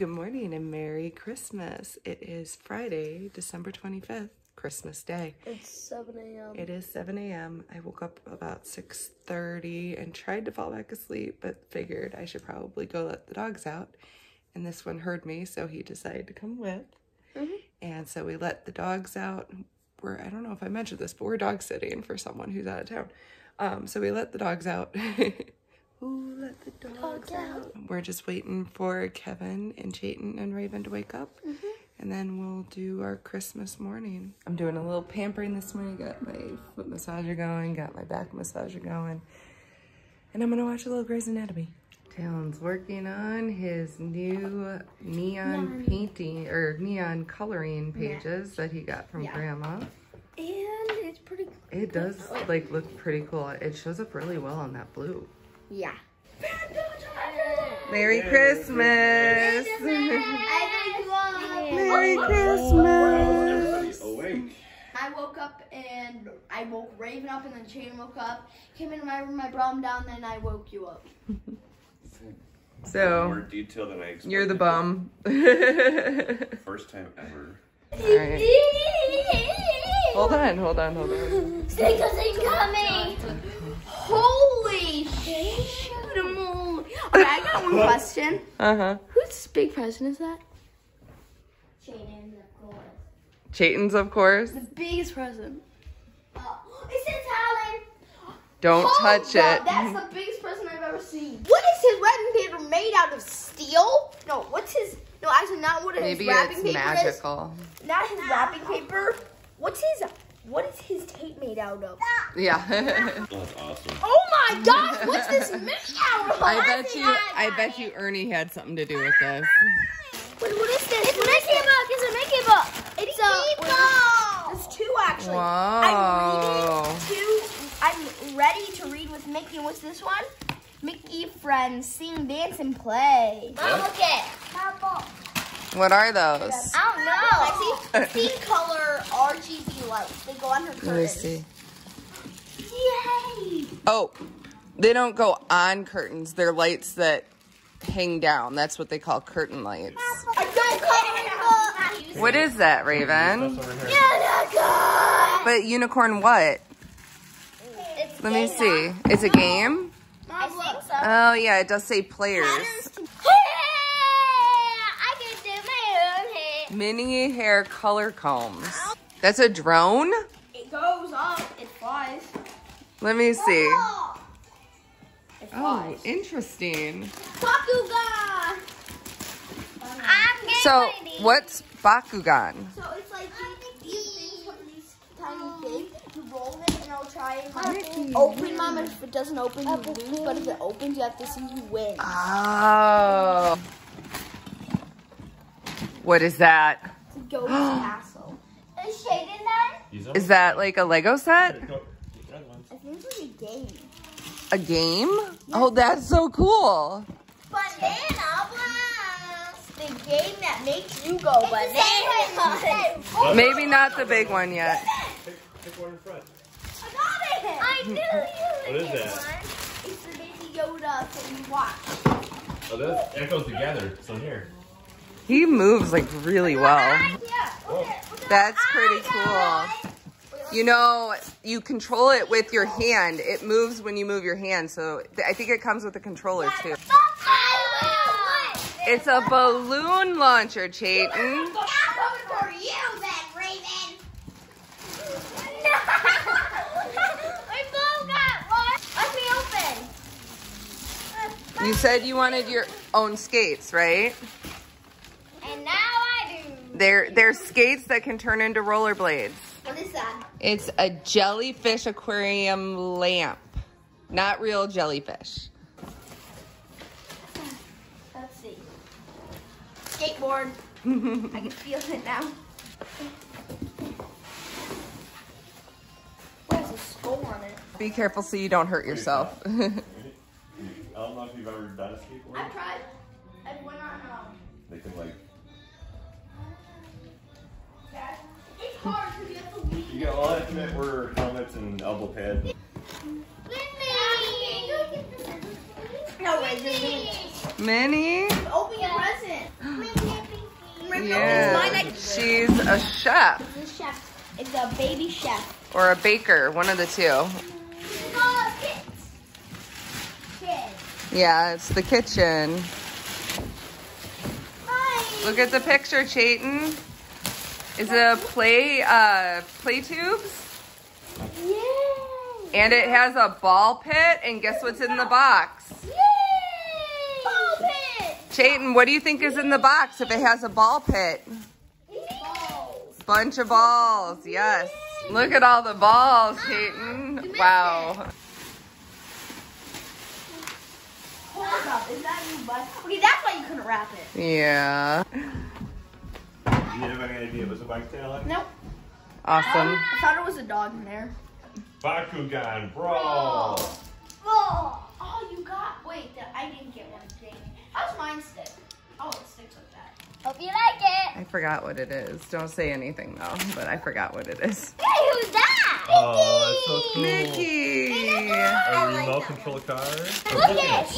Good morning and Merry Christmas. It is Friday, December 25th, Christmas Day. It's 7 a.m. It is 7 a.m. I woke up about 6.30 and tried to fall back asleep, but figured I should probably go let the dogs out. And this one heard me, so he decided to come with. And so we let the dogs out. We're, I don't know if I mentioned this, but we're dog sitting for someone who's out of town. Um, so we let the dogs out. Ooh, let the dogs out. We're just waiting for Kevin and Chayton and Raven to wake up. Mm-hmm. And then we'll do our Christmas morning. I'm doing a little pampering this morning. Got my foot massager going, got my back massager going. And I'm gonna watch a little Grey's Anatomy. Talon's working on his new neon painting or neon coloring pages that he got from grandma. And it's pretty It does like look pretty cool. It shows up really well on that blue. Yeah. Merry Christmas! Merry oh, Christmas! Everybody awake. I woke up and I woke Raven up and then Shane woke up. Came into my room, I brought him down, then I woke you up. So more So, detail than I expected. you're the bum. First time ever. Alright. Hold on, hold on, hold on. Because he's coming. Holy shoot a moly. I got one question. Uh huh. Whose big present is that? Shane, of course. Chayton's, of course. The biggest present. Oh, it's his Talon. Don't Oh, touch God, it. That's the biggest present I've ever seen. What is his wrapping paper made out of? Steel? No, what's his? No, actually, not what his Maybe wrapping it's paper magical. is. Not his wrapping paper. What's his? What is his tape made out of? Yeah. That's awesome. Oh my gosh! What's this made out of? I bet you, I bet you Ernie had something to do with this. Wait, what is this? It's a Mickey book. It's a Mickey book. It's a. Wait, There's two actually. Wow. I'm reading two. I'm ready to read with Mickey. What's this one? Mickey friends sing, dance, and play. Mom, look it. What are those? I don't know. I see, see color RGB lights. They go on her curtains. Let me see. Yay! Oh, they don't go on curtains. They're lights that hang down. That's what they call curtain lights. I don't color What is that, Raven? Unicorn! But unicorn what? It's Let me see. It's a game? I think so. Oh, yeah, it does say players. I can do my own hair. Mini hair color combs. That's a drone? It goes up. It flies. Let me see. Oh, interesting. Bakugan! So, ready. what's Bakugan? So it's like these, these things have these tiny things. You roll it and it'll try and open them. If it doesn't open, you lose. But if it opens, you have to see who wins. Oh. What is that? It's a ghost castle. Is Chayton done? Is that like a Lego set? I think it's like a game. A game? Oh, that's so cool. Banana Blast! The game that makes you go bananas. Maybe not the big one yet. Pick one in front. I got it! I knew you would get that? one. It's the baby Yoda from you watch. Oh, that, that goes together. So here. He moves like really well. Yeah, look at, look at That's pretty cool. You know, you control it with your hand. It moves when you move your hand, so I think it comes with a controller too. It's a balloon launcher, Chayton. I'm coming for you then, Raven. No! My got lost. Let me open. You said you wanted your own skates, right? And now I do. They're they're skates that can turn into rollerblades. What is that? It's a jellyfish aquarium lamp. Not real jellyfish. Let's see. Skateboard. I can feel it now. Where's a skull on it? Be careful so you don't hurt yourself. I don't know if you've ever done a skateboard. I've tried. I went on um. They can like. That admit we're helmets and elbow pads. No way, just me. Minnie? Open your present. Yeah. mine, I can- She's a chef It's a chef. It's a baby chef. or a baker, one of the two. Kids. Kids. Yeah, it's the kitchen. Hi. Look at the picture, Chayton. Is it a play uh play tubes? Yay. And it has a ball pit, and guess what's in the box? Yay. Ball pit. Chayton, what do you think is in the box if it has a ball pit? Balls. Bunch of balls, yes. Look at all the balls, ah, Chayton. Wow. Hold up. Is that you, bud? Okay, that's why you couldn't wrap it. Yeah. Do you have any idea it was a bike tail? Nope. Awesome. I thought it was a dog in there. Bakugan Brawl. Oh, oh, you got. Wait, the, I didn't get one, Jamie. How's mine stick? Oh, it sticks like that. Hope you like it. I forgot what it is. Don't say anything though, but I forgot what it is. Hey, who's that? Oh, that's so cool. Mickey! A remote control car. Look at it.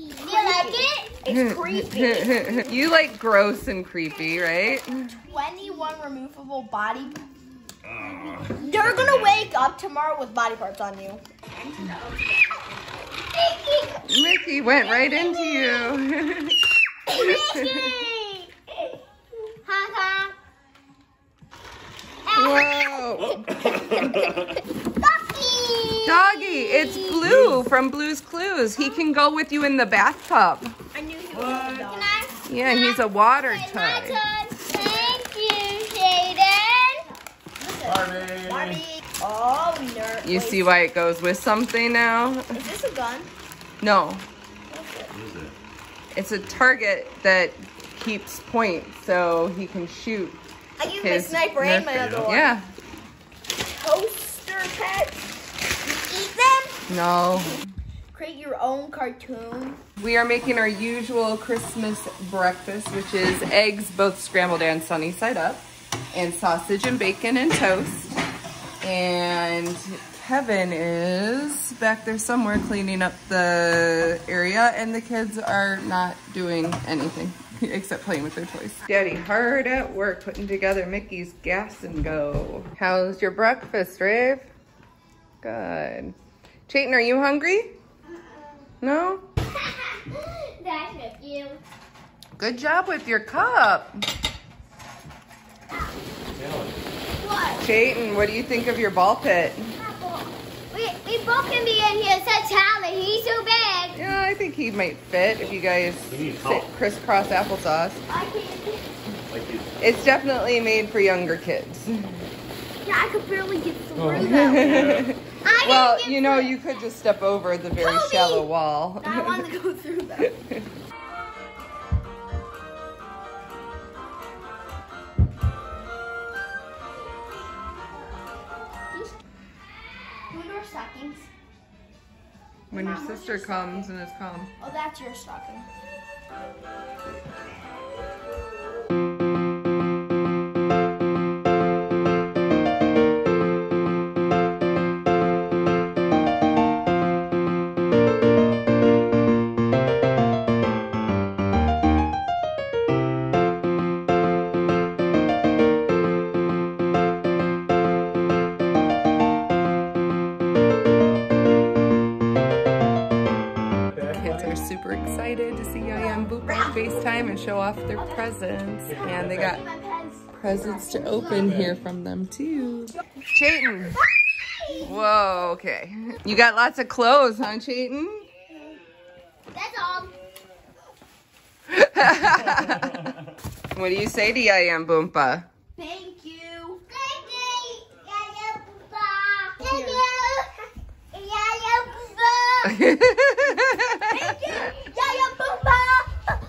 You like it? It's creepy. you like gross and creepy, right? 21 removable body. Ah. They're gonna wake up tomorrow with body parts on you. Mickey went right into you. Whoa. Doggy, it's Blue from Blue's Clues. He can go with you in the bathtub. Yeah, he's a water toy. Thank you, Chayton. Barbie. Barbie. Oh, nerd. You see why it goes with something now? Is this a gun? No, What is it? it's a target that keeps points so he can shoot I use my his sniper and my other one. Yeah. Toaster pets. You eat them? No. Create your own cartoon. We are making our usual Christmas breakfast, which is eggs, both scrambled and sunny side up, and sausage and bacon and toast. And Kevin is back there somewhere cleaning up the area, and the kids are not doing anything except playing with their toys. Daddy hard at work putting together Mickey's gas and go. How's your breakfast, Rave? Good. Chayton, are you hungry? No? That's so cute. Good job with your cup. What? Chayton, what do you think of your ball pit? We, we both can be in here. Says Hallie. He's so big. Yeah, I think he might fit if you guys We sit crisscross applesauce. I can. Like you. It's definitely made for younger kids. Yeah, I could barely get through Oh. them. I well, you know, you could just step over the very Toby! shallow wall. I want to go through that. Who are stockings? when your sister comes and is calm. Oh, that's your stocking. FaceTime and show off their presents. And they got presents to open here from them too. Chayton. Whoa, okay. You got lots of clothes, huh, Chayton? That's all. what do you say to Yaya and Boompa? Thank you. Thank you. Yaya Papa. Thank you. Yaya Papa. Thank you.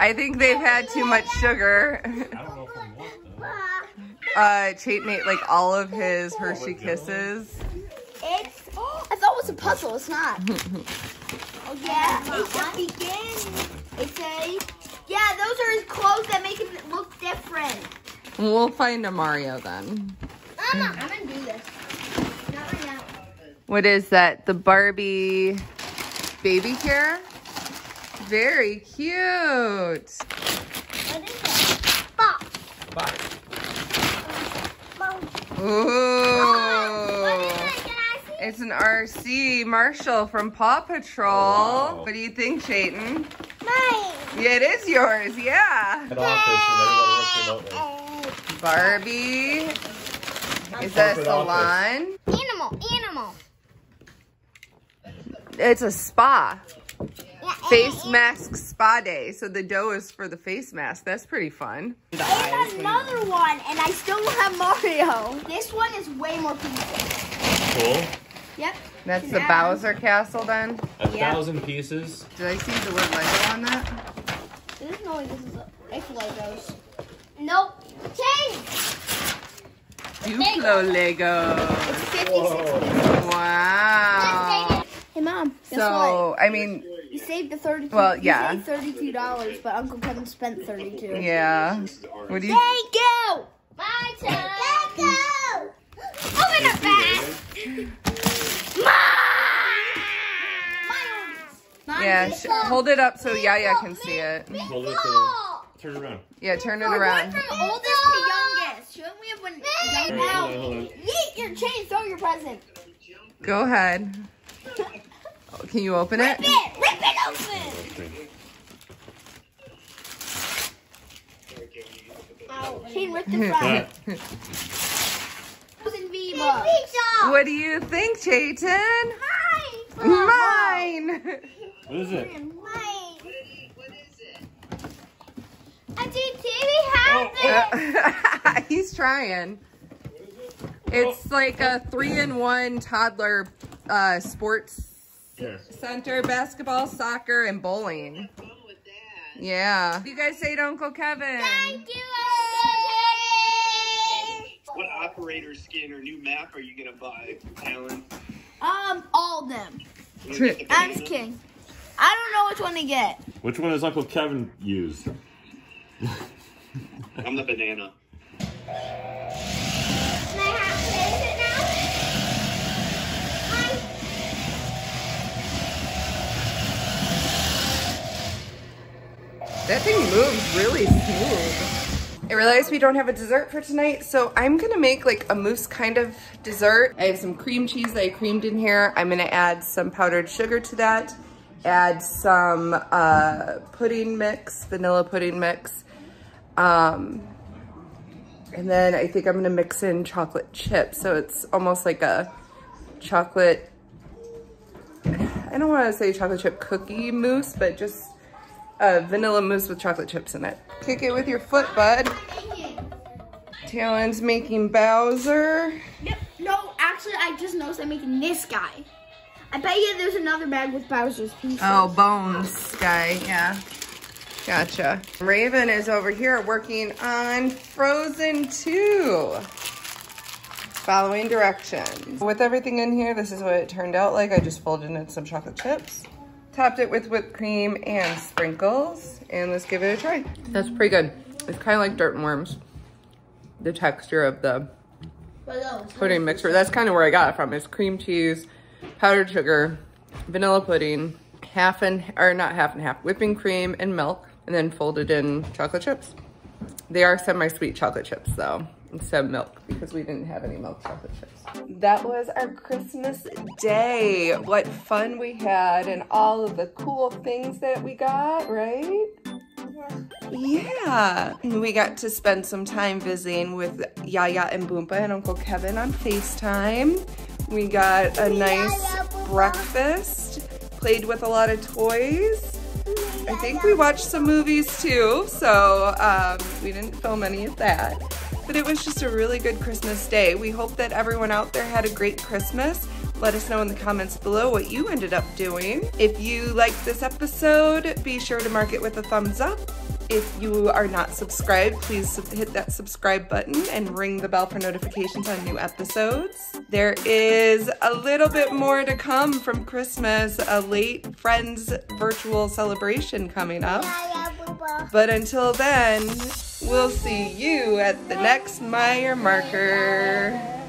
I think they've had too much sugar. I don't know from what though. Uh, Chayton ate like all of his Hershey Kisses. It's. Oh, I thought it was a puzzle. It's not. oh yeah, it's a begin. It's a. Yeah, those are his clothes that make him look different. We'll find a Mario then. Mama, I'm gonna do this. Not right now. What is that? The Barbie baby care? Very cute. What is it? Box. Mom. Ooh. What is it? Can I see? It's an RC Marshall from Paw Patrol. Wow. What do you think, Chayton? Mine. Yeah, it is yours. Yeah. Head office and everybody works remotely. Barbie. Is that a salon? Animal. Animal. It's a spa. Yeah, Face mask spa day. So the dough is for the face mask. That's pretty fun. and another one, and I still have Mario. This one is way more pieces. Cool. Yep. That's Can the add- Bowser Castle then. A Yeah. thousand pieces. Did I see the word Lego on that? There's no way this is a, it's Legos. Nope. Change. Duplo Lego. It's 56 Whoa. pieces. Wow. Hey, Mom. Guess what? So, I mean, You saved the 32 Well, you yeah. saved $32, but Uncle Kevin spent 32 yeah. What do you Thank you! My turn! Thank you! Open the bag! Mine! Yeah, sh- hold it up so Yaya can see it. Hold it to turn around. Yeah, turn it oh, around. from oldest to youngest. Shouldn't we have one Hold on, now? hold on. Yeet your chain, throw your present. Go ahead. Can you open it? Rip it! Rip it open! Shane, rip the front. What do you think, Chayton? Mine. Mine. What is it? Mine. Auntie TV has it. He's trying. It's like a three-in-one toddler uh, sports Here. center, basketball, soccer, and bowling. Yeah. You guys say to Uncle Kevin. Thank you, Uncle Kevin. What operator skin or new map are you gonna buy, Alan? Um, all of them. You the I'm banana? king. I don't know which one to get. Which one does Uncle Kevin use? I'm the banana. Can I have to it That thing moves really smooth. I realized we don't have a dessert for tonight, so I'm gonna make like a mousse kind of dessert. I have some cream cheese that I creamed in here. I'm gonna add some powdered sugar to that, add some uh, pudding mix, vanilla pudding mix. Um, and then I think I'm gonna mix in chocolate chips. So it's almost like a chocolate, I don't wanna say chocolate chip cookie mousse, but just uh, vanilla mousse with chocolate chips in it. Kick it with your foot, bud. Talon's making Bowser. Yep. No, actually, I just noticed I'm making this guy. I bet you there's another bag with Bowser's pieces. Oh, Bones guy, yeah. Gotcha. Raven is over here working on Frozen 2. Following directions. With everything in here, this is what it turned out like. I just folded in some chocolate chips. Topped it with whipped cream and sprinkles. And let's give it a try. That's pretty good. It's kind of like dirt and worms. The texture of the pudding mixture. That's kind of where I got it from. It's cream cheese, powdered sugar, vanilla pudding, half and, or not half and half, whipping cream and milk, and then folded in chocolate chips. They are semi-sweet chocolate chips though, instead of milk, because we didn't have any milk chocolate chips. That was our Christmas day. What fun we had and all of the cool things that we got, right? Yeah. And we got to spend some time visiting with Yaya and Boompa and Uncle Kevin on FaceTime. We got a nice breakfast, played with a lot of toys. I think we watched some movies too, so um, we didn't film any of that. But it was just a really good Christmas day. We hope that everyone out there had a great Christmas. Let us know in the comments below what you ended up doing. If you liked this episode, be sure to mark it with a thumbs up. If you are not subscribed, please hit that subscribe button and ring the bell for notifications on new episodes. There is a little bit more to come from Christmas, a late Friends virtual celebration coming up. But until then, we'll see you at the next Meyer marker.